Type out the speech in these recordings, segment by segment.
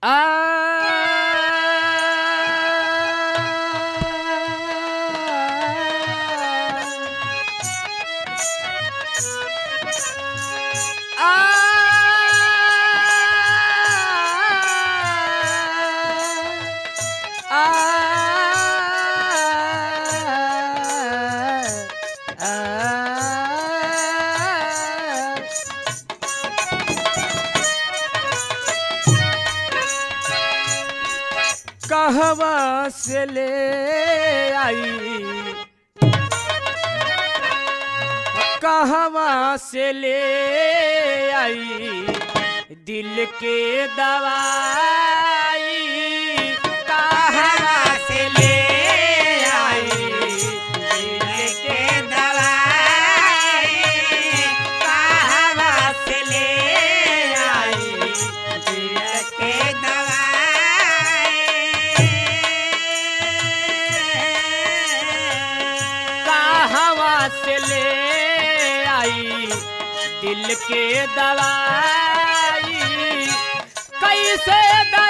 Uh कहवा से ले आई। कहवा से ले आई। दिल के दवाई। से ले आई दिल के दवाई। कैसे दवा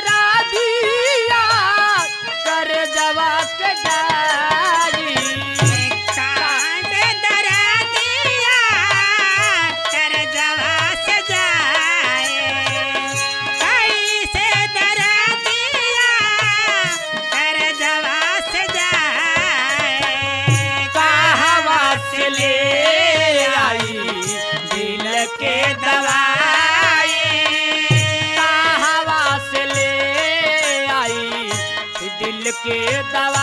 के दवा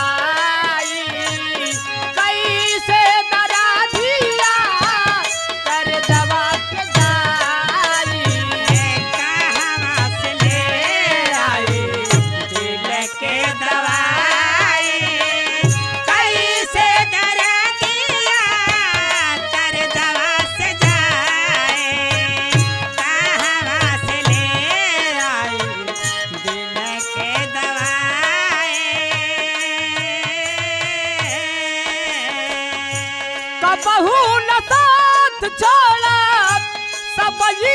सबहू न साथ छोड़ा सबई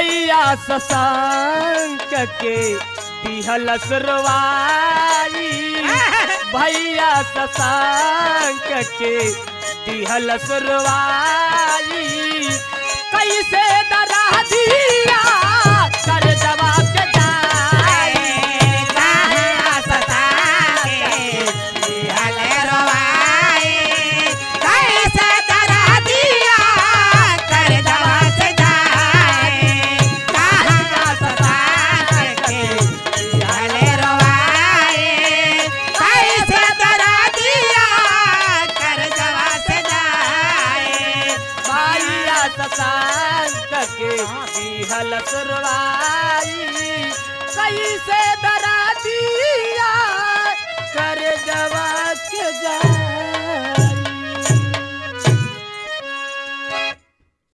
भैया ससंक के दिहल सरवाई। भैया ससंक के दिहल सरवाई। कैसे दरा दी दिहल सुरवाई कैसे दरा दिया